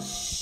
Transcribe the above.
Shh.